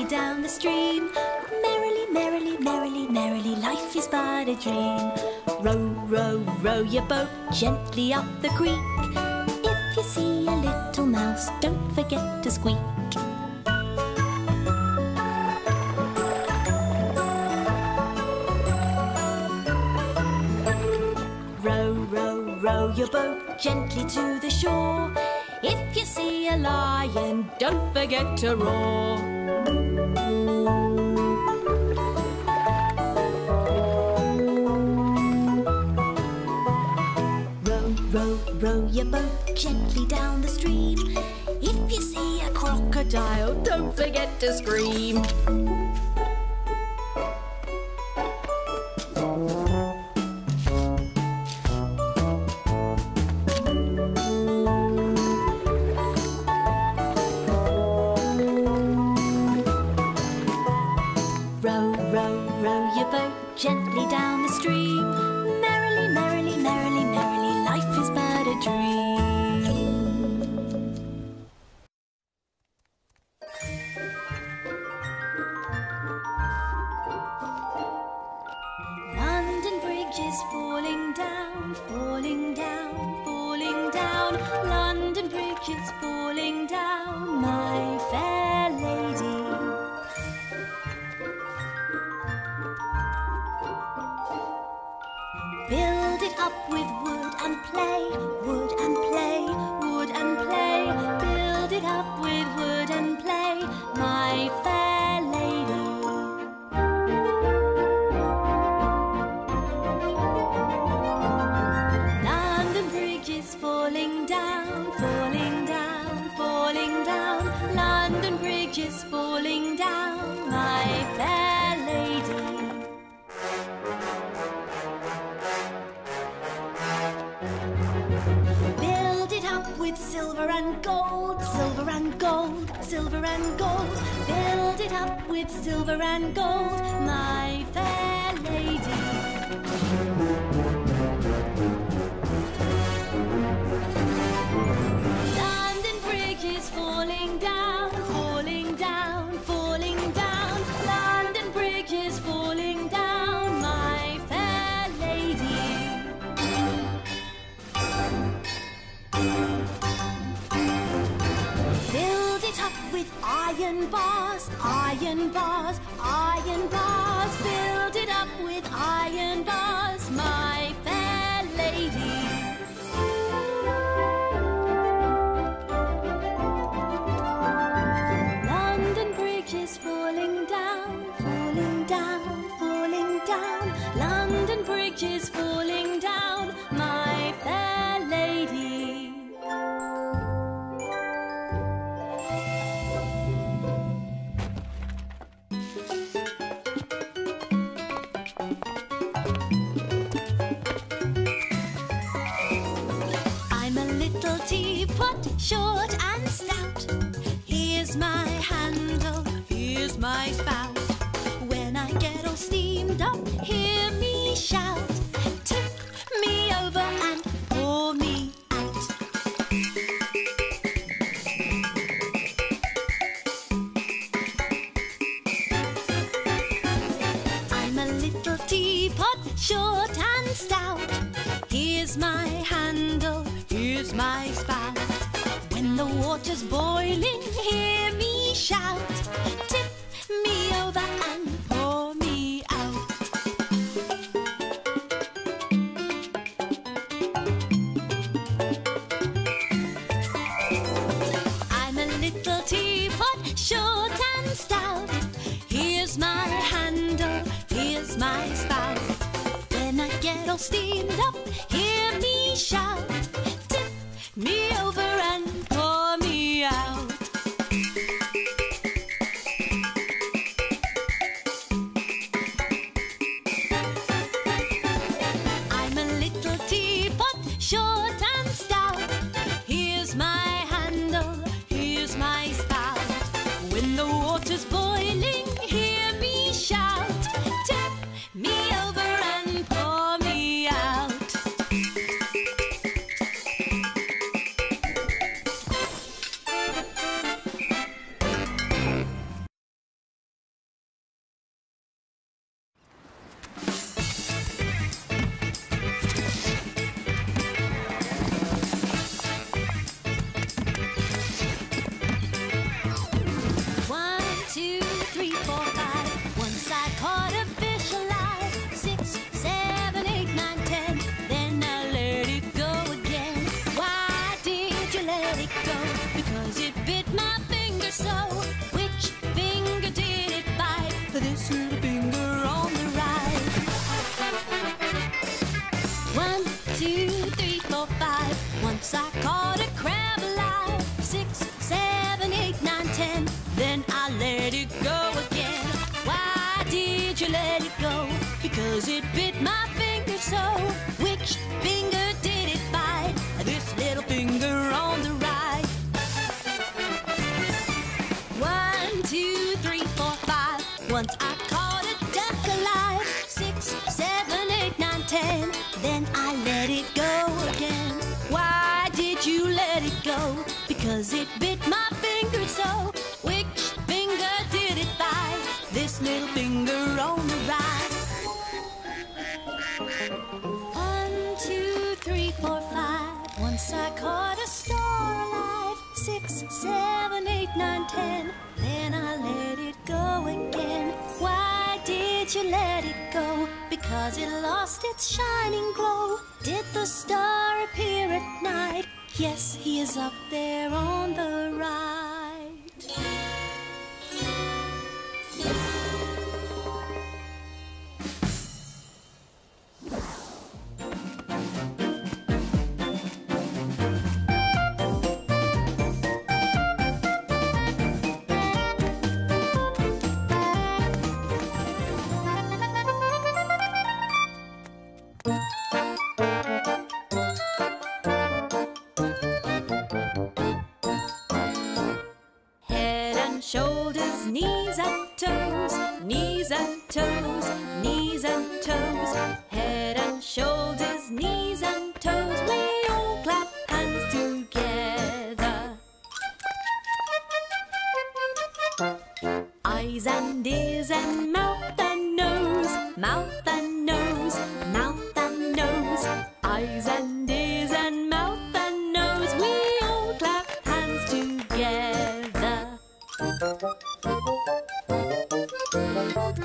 down the stream. Merrily, merrily, merrily, merrily, life is but a dream. Row, row, row your boat gently up the creek. If you see a little mouse, don't forget to squeak. Row, row, row your boat gently to the shore. If you see a lion, don't forget to roar. Row, row, row your boat gently down the stream. If you see a crocodile, don't forget to scream. Silver and gold, silver and gold, silver and gold. Build it up with silver and gold, my fair lady. Bars, iron bars, iron bars. Build it up with iron bars, water's boiling, hear me shout. Tip me over and pour me out. I'm a little teapot, short and stout. Here's my handle, here's my spout. When I get all steamed up, hear me shout. Once I caught a duck alive. Six, seven, eight, nine, ten. Then I let it go again. Why did you let it go? Because it bit my finger so. Which finger did it bite? This little finger on the right. One, two, three, four, five. Once I caught a star alive. Six, seven, eight, nine, ten. You let it go? Because it lost its shining glow. Did the star appear at night? Yes, he is up there on the mouth and nose, mouth and nose. Eyes and ears and mouth and nose. We all clap hands together.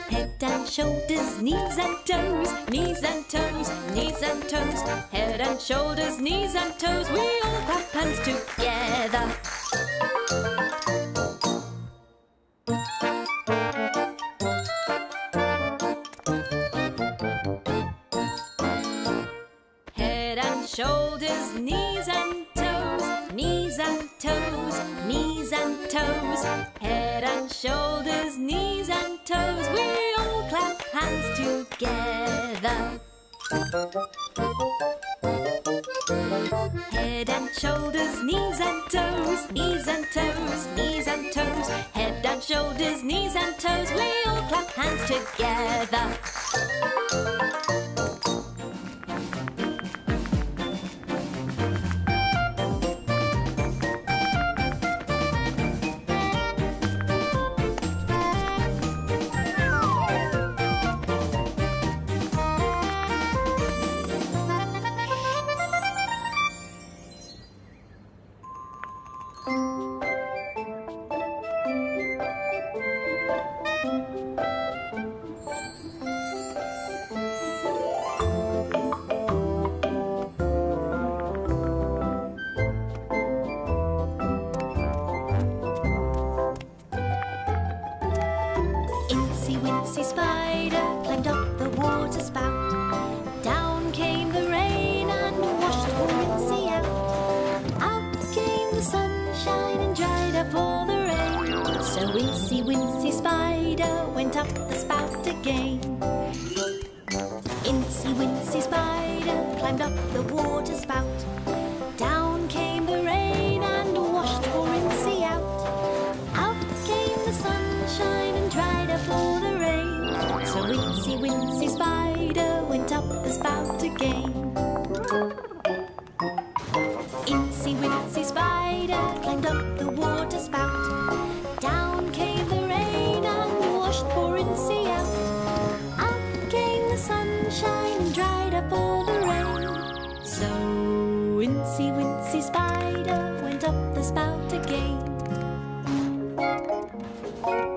Head and shoulders, knees and toes, knees and toes, knees and toes. Head and shoulders, knees and toes. We all clap hands together. Shoulders, knees and toes, knees and toes, knees and toes. Head and shoulders, knees and toes. We all clap hands together. Head and shoulders, knees and toes, knees and toes, knees and toes. Head and shoulders, knees and toes. We all clap hands together. Spider went up the spout again. Incy Wincy Spider climbed up the water spout. Down came the rain and washed poor Incy out. Out came the sunshine and dried up all the rain. So Wincy Wincy Spider went up the spout again. Spider